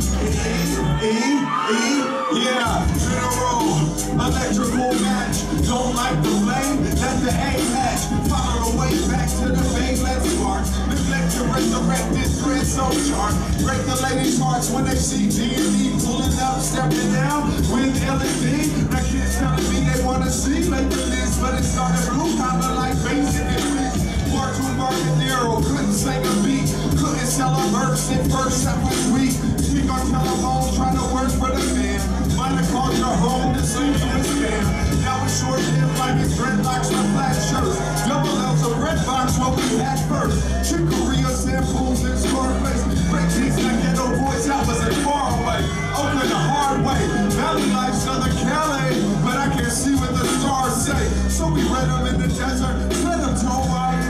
E, E, yeah, general, electrical match. Don't like the flame, let the A hatch. Follow the way back to the bay, let's spark. Neglect to resurrect this thread so sharp. Break the ladies' hearts when they see D&D pulling up, stepping down with L&D. Now kids telling me they wanna see like the list, but it started blue, kinda like basic and fit. Far too Narrow, couldn't sing a beat, couldn't sell a verse in first, was weak. Speak on telephone, trying to work for the man. Find a culture home to sleep in his man. Now it's short lived like his dreadlocks and flat shirts. Double L's a red box, what we had first. Chicory, samples, and Scarface. Cheese like ghetto voice, that wasn't far away. Oakland the hard way. Valley life, Southern Cali. But I can't see what the stars say. So we read them in the desert. Let them toe out